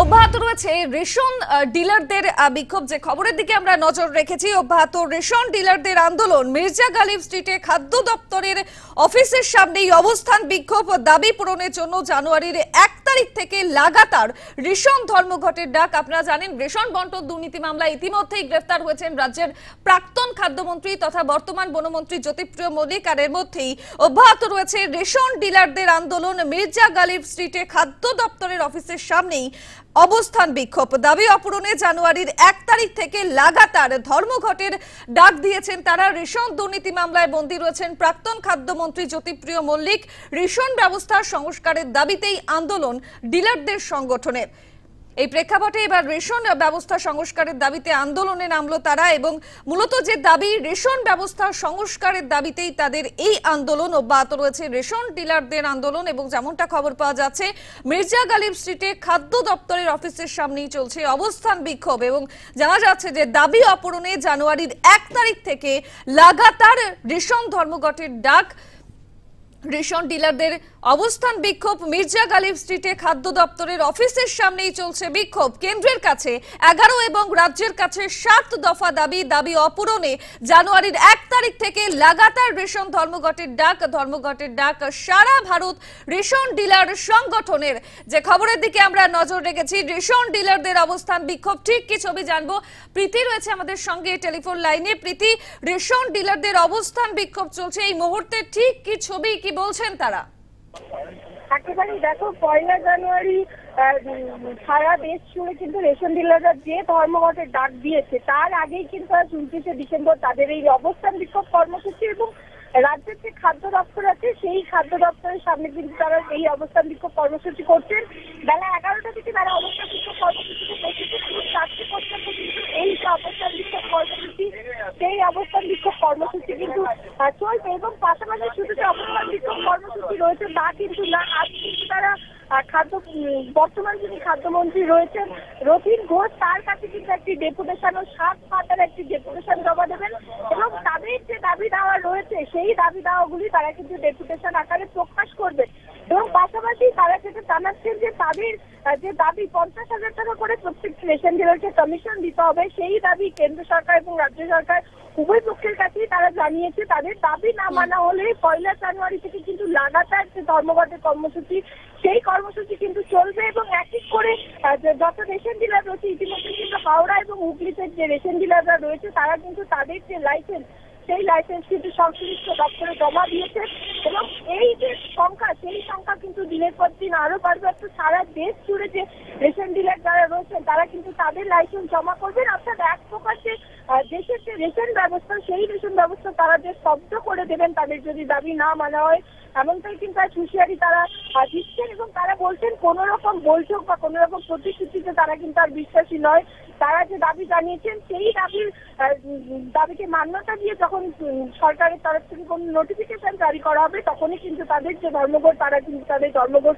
অব্যাহত রয়েছে রেশন ডিলারদের বিক্ষোভ। যে খবরের দিকে আমরা নজর রেখেছি, অব্যাহত রেশন ডিলারদের আন্দোলন। মির্জা গালিব স্ট্রিটে খাদ্য দপ্তরের অফিসের সামনেই অবস্থান বিক্ষোভ দাবি পূরণের জন্য জানুয়ারির এক তারিখ থেকে লাগাতার রেশন ধর্মঘটের ডাক। আপনারা জানেন, রেশন বন্টন দুর্নীতি মামলায় ইতিমধ্যেই গ্রেফতার হয়েছেন রাজ্যের প্রাক্তন খাদ্যমন্ত্রী তথা বর্তমান বনমন্ত্রী জ্যোতিপ্রিয় মল্লিক। আর এর মধ্যেই অব্যাহত রয়েছে রেশন ডিলারদের আন্দোলন। মির্জা গালিব স্ট্রিটে খাদ্য দপ্তরের অফিসের সামনেই অবস্থান বিক্ষোভ। দাবি অপূরণে জানুয়ারির এক তারিখ থেকে লাগাতার ধর্মঘটের ডাক দিয়েছেন তারা। রেশন দুর্নীতি মামলায় বন্দী রয়েছেন প্রাক্তন খাদ্যমন্ত্রী জ্যোতিপ্রিয় মল্লিক। রেশন ব্যবস্থার সংস্কারের দাবিতেই আন্দোলন ডিলারদের সংগঠনের। এই প্রেক্ষাপটে এবার রেশন ব্যবস্থা সংস্কারের দাবিতে আন্দোলনে নামলো তারা এবং মূলত যে দাবি রেশন ব্যবস্থা সংস্কারের দাবিতেই তাদের এই আন্দোলন অব্যাহত রয়েছে। রেশন ডিলারদের আন্দোলন এবং যেমনটা খবর পাওয়া যাচ্ছে, মির্জা গালিব স্ট্রিটে খাদ্য দপ্তরের অফিসের সামনেই চলছে অবস্থান বিক্ষোভ এবং জানা যাচ্ছে যে দাবি অপূরণে জানুয়ারির এক তারিখ থেকে লাগাতার রেশন ধর্মঘটের ডাক রেশন ডিলারদের অবস্থান বিক্ষোভ মির্জা গালিব স্ট্রিটে খাদ্য দপ্তরের অফিসের সামনেই চলছে বিক্ষোভ। কেন্দ্রের কাছে এগারো এবং রাজ্যের কাছে সাত দফা দাবি দাবি অপূরণে জানুয়ারির এক তারিখ থেকে লাগাতার রেশন ধর্মঘটের ডাক ধর্মঘটের ডাক সারা ভারত রেশন ডিলার সংগঠনের। যে খবরের দিকে আমরা নজর রেখেছি, রেশন ডিলারদের অবস্থান বিক্ষোভ। ঠিক কি ছবি জানব? প্রীতি রয়েছে আমাদের সঙ্গে টেলিফোন লাইনে। প্রীতি, রেশন ডিলারদের অবস্থান বিক্ষোভ চলছে এই মুহূর্তে। ঠিক কি ছবি, কি বলছেন তারা? একেবারেই দেখো, পয়লা জানুয়ারি সারা দেশ জুড়ে কিন্তু রেশন ডিলাররা যে ধর্মঘটের ডাক দিয়েছে, তার আগেই কিন্তু আজ উনত্রিশে ডিসেম্বর তাদের এই অবস্থান বিক্ষোভ কর্মসূচি এবং রাজ্যের যে খাদ্য দপ্তর আছে, সেই খাদ্য দপ্তরের সামনে কিন্তু তারা এই অবস্থান বিক্ষোভ কর্মসূচি করছেন। বেলা এগারোটা থেকে তারা অবস্থান বিক্ষোভ কর্মসূচিতে বসেছে পুরো চারটে পর্যন্ত কিন্তু এই যে অবস্থান বিক্ষোভ কর্মসূচি সেই অবস্থান বিক্ষোভ কর্মসূচি কিন্তু আহ, চলবে এবং পাশাপাশি শুধু যে অবস্থান বিক্ষোভ কর্মসূচি রয়েছে তা কিন্তু না আজ কিন্তু তারা আহ, খাদ্য উম, বর্তমান যিনি খাদ্যমন্ত্রী রয়েছেন রথিন ঘোষ, তার কাছে কিন্তু একটি ডেপুটেশন ও সাত পাতার একটি ডেপুটেশন জমা দেবেন এবং তাদের যে দাবি দাওয়া রয়েছে, সেই দাবি দাওয়াগুলি তারা কিন্তু ডেপুটেশন আকারে প্রকাশ করবে এবং পাশাপাশি তারা যেটা জানাচ্ছেন যে তাদের যে দাবি পঞ্চাশ হাজার টাকা করে প্রত্যেকটি রেশন ডিলারকে কমিশন দিতে হবে সেই দাবি কেন্দ্র সরকার এবং রাজ্য সরকার উভয় পক্ষের কাছেই তারা জানিয়েছে। তাদের দাবি না মানা হলে পয়লা জানুয়ারি থেকে কিন্তু লাগাতার যে ধর্মঘটের কর্মসূচি সেই কর্মসূচি কিন্তু চলবে এবং এক এক করে যত রেশন ডিলার রয়েছে ইতিমধ্যে কিন্তু হাওড়া এবং হুগলিতে যে রেশন ডিলাররা রয়েছে তারা কিন্তু তাদের যে লাইসেন্স সেই লাইসেন্স কিন্তু সংশ্লিষ্ট দপ্তরে জমা দিয়েছে এবং এই যে সংখ্যা, সেই সংখ্যা কিন্তু দিনের পর দিন আরও বাড়বে। তো সারা দেশ জুড়ে যে রেশন ডিলার যারা রয়েছেন, তারা কিন্তু তাদের লাইসেন্স জমা করবেন। অর্থাৎ এক প্রকার যে দেশের যে রেশন ব্যবস্থা, সেই রেশন ব্যবস্থা তারা যে স্তব্ধ করে দেবেন তাদের যদি দাবি না মানা হয়, এমনটাই কিন্তু আজ হুঁশিয়ারি তারা দিচ্ছেন এবং তারা বলছেন কোন রকম বৈঠক বা কোন রকম প্রতিশ্রুতিতে তারা কিন্তু আর বিশ্বাসী নয়। তারা যে দাবি জানিয়েছেন, সেই দাবির দাবিকে মান্যতা দিয়ে উম, সরকারের তরফ থেকে কোন নোটিফিকেশন জারি করা হবে তখনই কিন্তু তাদের যে ধর্মঘট তারা কিন্তু তাদের ধর্মঘট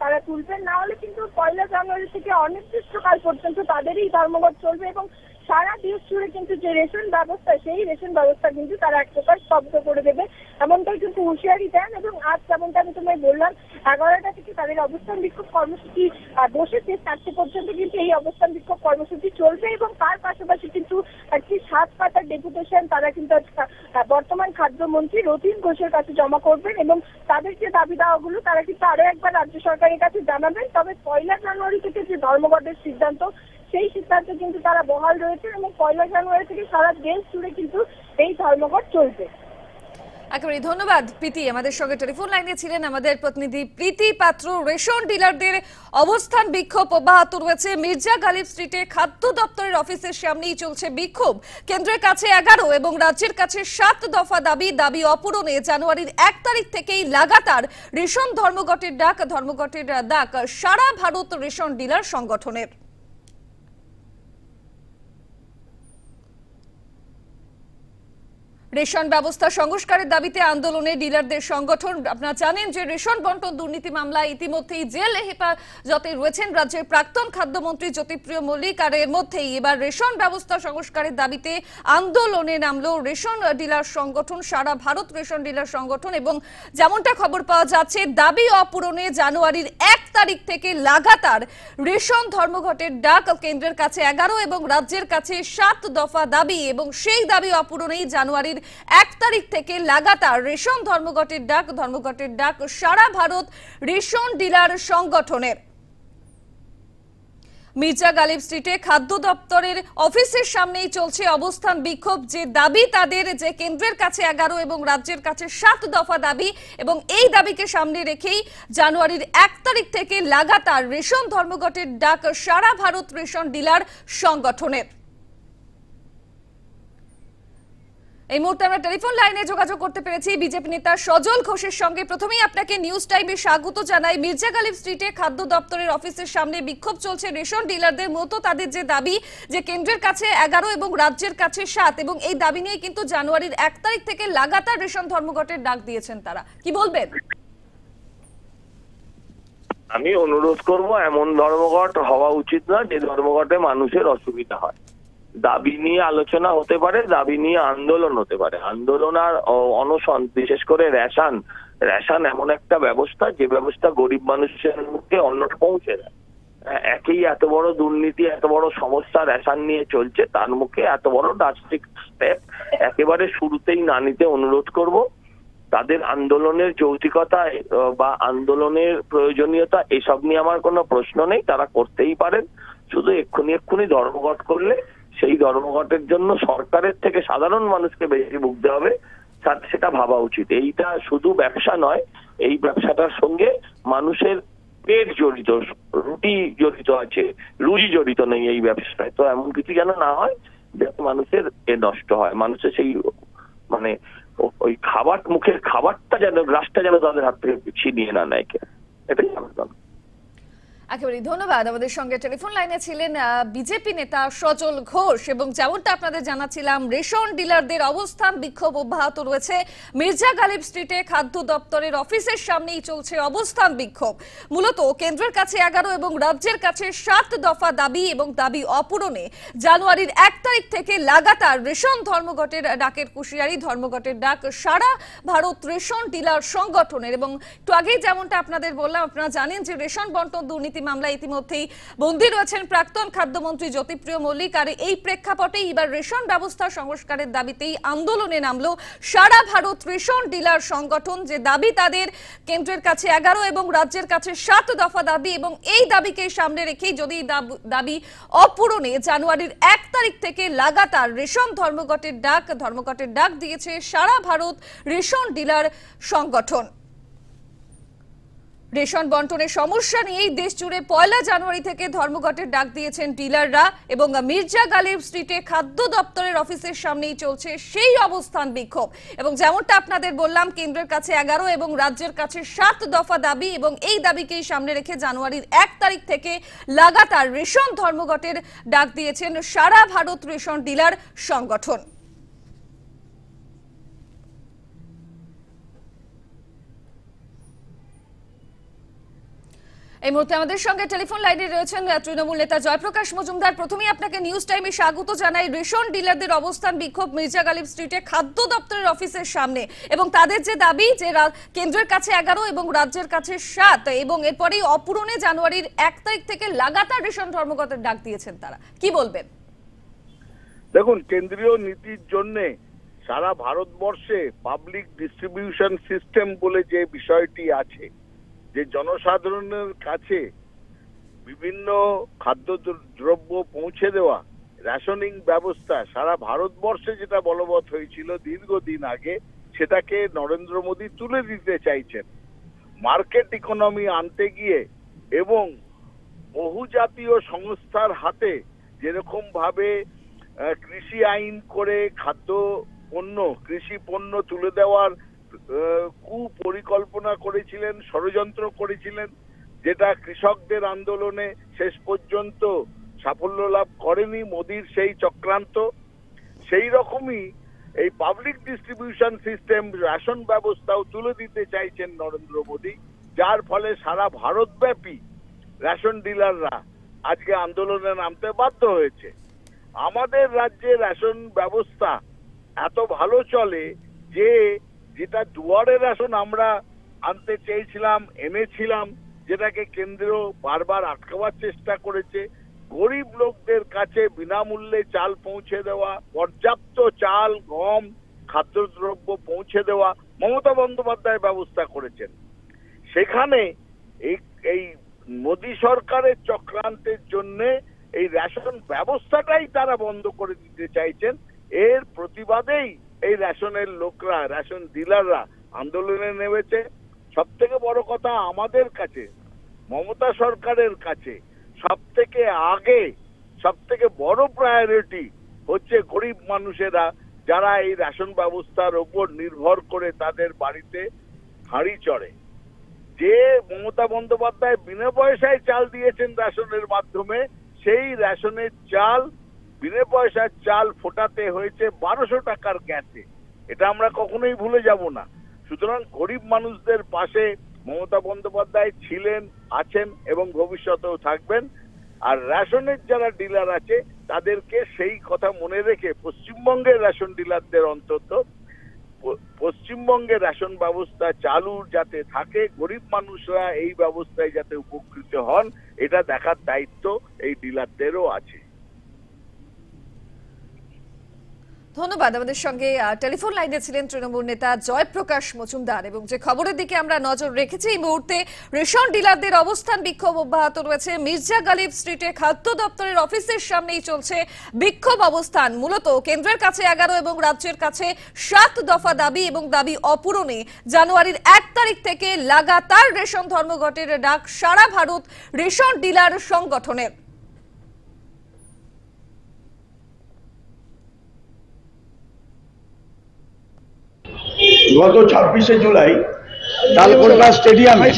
তারা তুলবেন। না হলে কিন্তু পয়লা জানুয়ারি থেকে অনির্দিষ্টকাল পর্যন্ত তাদেরই ধর্মঘট চলবে এবং সারা দেশ জুড়ে কিন্তু যে রেশন ব্যবস্থা, সেই রেশন ব্যবস্থা কিন্তু তারা এক প্রকার স্তব্ধ করে দেবে। এমনটাই কিন্তু হুঁশিয়ারি দেন এবং আজ যেমনটা আমি তোমায় বললাম, এগারোটা থেকে তাদের অবস্থান বিক্ষোভ কর্মসূচি বসেছে চারটে পর্যন্ত কিন্তু এই অবস্থান বিক্ষোভ কর্মসূচি চলবে এবং তার পাশাপাশি কিন্তু একটি সাত পাতার ডেপুটেশন তারা কিন্তু বর্তমান খাদ্যমন্ত্রী রতিন ঘোষের কাছে জমা করবেন এবং তাদের যে দাবি দাওয়াগুলো তারা কিন্তু আরও একবার রাজ্য সরকারের কাছে জানাবেন। তবে পয়লা জানুয়ারি থেকে যে ধর্মঘটের সিদ্ধান্ত সেই সিদ্ধান্তে কিন্তু তারা বহাল রয়েছে এবং পয়লা জানুয়ারি থেকে সারা দেশ জুড়ে কিন্তু এই ধর্মঘট চলবে। একেবারে ধন্যবাদ, প্রীতি। আমাদের সঙ্গে টেলিফোন লাইনে ছিলেন আমাদের প্রতিনিধি প্রীতি পাত্র, রেশন ডিলারদের অবস্থান বিক্ষোভ অব্যাহত রয়েছে। মির্জা গালিব স্ট্রিটে খাদ্য দপ্তরের অফিসের সামনেই চলছে বিক্ষোভ। কেন্দ্রের কাছে এগারো এবং রাজ্যের কাছে সাত দফা দাবি দাবি অপূরণে জানুয়ারির এক তারিখ থেকেই লাগাতার রেশন ধর্মঘটের ডাক ধর্মঘটের ডাক। সারা ভারত রেশন ডিলার সংগঠনের। রেশন ব্যবস্থা সংস্কারের দাবিতে আন্দোলনে ডিলারদের সংগঠন। আপনারা জানেন যে রেশন বন্টন দুর্নীতি মামলায় ইতিমধ্যেই জেল হেফাজতে রয়েছেন রাজ্যের প্রাক্তন খাদ্যমন্ত্রী জ্যোতিপ্রিয় মল্লিক। আর এর মধ্যেই এবার রেশন ব্যবস্থা সংস্কারের দাবিতে আন্দোলনে নামলো রেশন ডিলার সংগঠন, সারা ভারত রেশন ডিলার সংগঠন। এবং যেমনটা খবর পাওয়া যাচ্ছে, দাবি অপূরণে জানুয়ারির এক তারিখ থেকে লাগাতার রেশন ধর্মঘটের ডাক কেন্দ্রের কাছে এগারো এবং রাজ্যের কাছে সাত দফা দাবি। এবং সেই দাবি অপূরণেই জানুয়ারির এক তারিখ থেকে লাগাতার রেশন ধর্মঘটের ডাক ধর্মঘটের ডাক সারা ভারত রেশন ডিলার সংগঠনের। মির্জা গালিব স্ট্রিটে খাদ্য দপ্তরের অফিসের সামনেই চলছে অবস্থান বিক্ষোভ। যে দাবি তাদের যে কেন্দ্রের কাছে এগারো এবং রাজ্যের কাছে সাত দফা দাবি এবং এই দাবিকে সামনে রেখেই জানুয়ারির এক তারিখ থেকে লাগাতার রেশন ধর্মঘটের ডাক সারা ভারত রেশন ডিলার সংগঠনের। এই মুহূর্তে আমরা টেলিফোন লাইনে যোগাযোগ করতে পেরেছি বিজেপি নেতা সজল ঘোষের সঙ্গে। প্রথমেই আপনাকে নিউজ টাইমে স্বাগত জানাই। মির্জা গালিব স্ট্রিটে খাদ্য দপ্তরের অফিসের সামনে বিক্ষোভ চলছে। রেশন ডিলারদের মতো তাদের যে দাবি যে কেন্দ্রের কাছে এগারো এবং রাজ্যের কাছে সাত, এবং এই দাবি নিয়ে কিন্তু জানুয়ারির এক তারিখ থেকে লাগাতার রেশন ধর্মঘটের ডাক দিয়েছেন তারা। কি বলবেন? আমি অনুরোধ করব, এমন ধর্মঘট হওয়া উচিত না যে ধর্মঘটে মানুষের অসুবিধা হয়। দাবি নিয়ে আলোচনা হতে পারে দাবি নিয়ে আন্দোলন হতে পারে। আন্দোলন আর অনশন বিশেষ করে রেশন। রেশন এমন একটা ব্যবস্থা যে ব্যবস্থা গরিব মানুষের মুখে অন্নটা পৌঁছে দেয়। এ- একেই এত বড় দুর্নীতি এত বড় সমস্যা রেশন নিয়ে চলছে তার মুখে এত বড় ডাস্টিক স্টেপ একেবারে শুরুতেই না নিতে অনুরোধ করব। তাদের আন্দোলনের যৌতিকতা আহ, বা আন্দোলনের প্রয়োজনীয়তা এসব নিয়ে আমার কোনো প্রশ্ন নেই তারা করতেই পারেন। শুধু এক্ষুনি এক্ষুনি ধর্মঘট করলে সেই ধর্মঘটের জন্য সরকারের থেকে সাধারণ মানুষকে বেশি ভুগতে হবে। সেটা ভাবা উচিত। এইটা শুধু ব্যবসা নয়, এই ব্যবসাটার সঙ্গে মানুষের পেট জড়িত, রুটি জড়িত আছে, রুজি জড়িত নেই এই ব্যবসায়। তো এমন কিছু যেন না হয়, যাতে মানুষের এ নষ্ট হয়। মানুষের সেই মানে ওই খাবার, মুখের খাবারটা যেন গ্রাসটা যেন তাদের হাত থেকে ছিনিয়ে না নেয়। এটাই আমার দাবি। একেবারে ধন্যবাদ। আমাদের সঙ্গে টেলিফোন লাইনে ছিলেন বিজেপি নেতা সজল ঘোষ এবং যেমনটা আপনাদের জানাচ্ছিলাম, রেশন ডিলারদের অবস্থান বিক্ষোভ অব্যাহত রয়েছে। মির্জা গালিব স্ট্রিটে খাদ্য দপ্তরের অফিসের সামনেই চলছে অবস্থান বিক্ষোভ। মূলত কেন্দ্রের কাছে এগারো এবং রাজ্যের কাছে সাত দফা দাবি এবং দাবি অপূরণে। জানুয়ারির এক তারিখ থেকে লাগাতার রেশন ধর্মঘটের ডাকের কুশিয়ারি, ধর্মঘটের ডাক সারা ভারত রেশন ডিলার সংগঠনের এবং একটু আগেই যেমনটা আপনাদের বললাম, আপনারা জানেন যে রেশন বন্টন দুর্নীতি মামলা ইতিমধ্যেই বন্দী রয়েছেন প্রাক্তন খাদ্যমন্ত্রী জ্যোতিপ্রিয় মল্লিক। আর এই প্রেক্ষাপটে এবার রেশন ব্যবস্থা সংস্কারের দাবিতেই আন্দোলনে নামলো সারা ভারত রেশন ডিলার সংগঠন, যে দাবি তাদের কেন্দ্রের কাছে এগারো এবং রাজ্যের কাছে সাত দফা দাবি এবং এই দাবিকে সামনে রেখেই যদি দাবি অপূরণে জানুয়ারির এক তারিখ থেকে লাগাতার রেশন ধর্মঘটের ডাক ধর্মঘটের ডাক দিয়েছে সারা ভারত রেশন ডিলার সংগঠন। রেশন বন্টনের সমস্যা নিয়েই দেশ জুড়ে পয়লা জানুয়ারি থেকে ধর্মঘটের ডাক দিয়েছেন ডিলাররা এবং মির্জা গালিব স্ট্রিটে খাদ্য দপ্তরের অফিসের সামনেই চলছে সেই অবস্থান বিক্ষোভ। এবং যেমনটা আপনাদের বললাম, কেন্দ্রের কাছে এগারো এবং রাজ্যের কাছে সাত দফা দাবি এবং এই দাবিকেই সামনে রেখে জানুয়ারির এক তারিখ থেকে লাগাতার রেশন ধর্মঘটের ডাক দিয়েছেন সারা ভারত রেশন ডিলার সংগঠন। এই মুহূর্তে আমাদের সঙ্গে টেলিফোন লাইনে রয়েছেন তৃণমূল নেতা জয়প্রকাশ মজুমদার। প্রথমেই আপনাকে নিউজ টাইমে স্বাগত জানাই। রেশন ডিলারদের অবস্থান বিক্ষোভ মির্জা গালিব স্ট্রিটে খাদ্য দপ্তরের অফিসের সামনে এবং তাদের যে দাবি যে কেন্দ্রের কাছে এগারো এবং রাজ্যের কাছে সাত এবং এরপরেই অপূরণে জানুয়ারির এক তারিখ থেকে লাগাতার রেশন ধর্মঘটের ডাক দিয়েছেন তারা। কি বলবেন? দেখুন, কেন্দ্রীয় নীতির জন্য সারা ভারতবর্ষে পাবলিক ডিস্ট্রিবিউশন সিস্টেম বলে যে বিষয়টি আছে যে জনসাধারণের কাছে বিভিন্ন খাদ্য দ্রব্য পৌঁছে দেওয়া, রেশনিং ব্যবস্থা সারা ভারতবর্ষে যেটা বলবৎ হয়েছিল দীর্ঘদিন আগে, সেটাকে নরেন্দ্র মোদী তুলে দিতে চাইছেন। মার্কেট ইকোনমি আনতে গিয়ে এবং বহুজাতীয় সংস্থার হাতে যেরকম ভাবে কৃষি আইন করে খাদ্য পণ্য, কৃষি পণ্য তুলে দেওয়ার কুপরিকল্পনা করেছিলেন, ষড়যন্ত্র করেছিলেন, যেটা কৃষকদের আন্দোলনে শেষ পর্যন্ত সাফল্য লাভ করেনি মোদির সেই চক্রান্ত। সেই রকমই এই পাবলিক ডিস্ট্রিবিউশন সিস্টেম রেশন ব্যবস্থাও তুলে দিতে চাইছেন নরেন্দ্র মোদী, যার ফলে সারা ভারতব্যাপী রেশন ডিলাররা আজকে আন্দোলনে নামতে বাধ্য হয়েছে। আমাদের রাজ্যে রেশন ব্যবস্থা এত ভালো চলে যে যেটা দুয়ারে রেশন আমরা আনতে চেয়েছিলাম, এনেছিলাম, যেটাকে কেন্দ্র বারবার আটকাবার চেষ্টা করেছে। গরিব লোকদের কাছে বিনামূল্যে চাল পৌঁছে দেওয়া, পর্যাপ্ত চাল, গম, খাদ্যদ্রব্য পৌঁছে দেওয়া মমতা বন্দ্যোপাধ্যায় ব্যবস্থা করেছেন। সেখানে এই এই মোদী সরকারের চক্রান্তের জন্য এই রেশন ব্যবস্থাটাই তারা বন্ধ করে দিতে চাইছেন। এর প্রতিবাদেই এই রেশনের লোকরা, রেশন ডিলাররা আন্দোলনে নেমেছে। সব থেকে বড় কথা আমাদের কাছে, মমতা সরকারের কাছে সব থেকে আগে সব থেকে বড় প্রায়োরিটি হচ্ছে গরিব মানুষেরা যারা এই রেশন ব্যবস্থার ওপর নির্ভর করে তাদের বাড়িতে হাঁড়ি চড়ে। যে মমতা বন্দ্যোপাধ্যায় বিনা পয়সায় চাল দিয়েছেন রেশনের মাধ্যমে, সেই রেশনের চাল বিনা পয়সার চাল ফোটাতে হয়েছে বারোশো টাকার গ্যাসে। এটা আমরা কখনোই ভুলে যাব না। সুতরাং গরিব মানুষদের পাশে মমতা বন্দ্যোপাধ্যায় ছিলেন, আছেন এবং ভবিষ্যতেও থাকবেন। আর রেশনের যারা ডিলার আছে, তাদেরকে সেই কথা মনে রেখে পশ্চিমবঙ্গের রেশন ডিলারদের অন্তত পশ্চিমবঙ্গে রেশন ব্যবস্থা চালু যাতে থাকে, গরিব মানুষরা এই ব্যবস্থায় যাতে উপকৃত হন, এটা দেখার দায়িত্ব এই ডিলারদেরও আছে। ধন্যবাদ। আমাদের সঙ্গে টেলিফোন লাইনে ছিলেন তৃণমূল নেতা জয়প্রকাশ মজুমদার এবং যে খবরের দিকে আমরা নজর রেখেছি, এই মুহূর্তে রেশন ডিলারদের অবস্থান বিক্ষোভ অব্যাহত রয়েছে। মির্জা গালিব স্ট্রিটে খাদ্য দপ্তরের অফিসের সামনেই চলছে বিক্ষোভ অবস্থান। মূলত কেন্দ্রের কাছে এগারো এবং রাজ্যের কাছে সাত দফা দাবি এবং দাবি অপূরণে। জানুয়ারির এক তারিখ থেকে লাগাতার রেশন ধর্মঘটের ডাক সারা ভারত রেশন ডিলার সংগঠনের। গত ছাব্বিশে জুলাই তালকোটলা স্টেডিয়ামে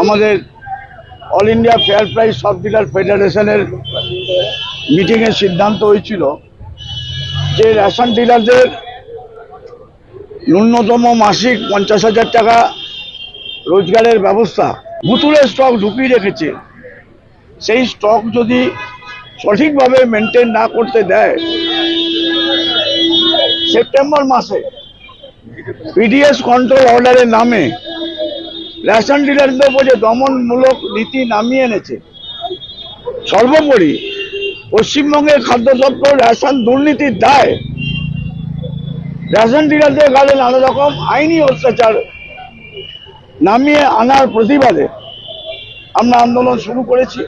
আমাদের All India Fair Price shop dealer ফেডারেশনের মিটিংয়ের সিদ্ধান্ত হয়েছিল যে রেশন ডিলারদের ন্যূনতম মাসিক পঞ্চাশ হাজার টাকা রোজগারের ব্যবস্থা বুতুরের স্টক ঢুকিয়ে রেখেছে। সেই স্টক যদি সঠিকভাবে মেনটেন না করতে দেয় সেপ্টেম্বর মাসে পিডিএস কন্ট্রোল অর্ডারের নামে রেশন ডিলারদের উপর যে দমনমূলক নীতি নামিয়ে এনেছে, সর্বোপরি পশ্চিমবঙ্গের খাদ্য দপ্তর রেশন দুর্নীতির দায়। রেশন ডিলারদের গালে নানা রকম আইনি অত্যাচার নামিয়ে আনার প্রতিবাদে আমরা আন্দোলন শুরু করেছি।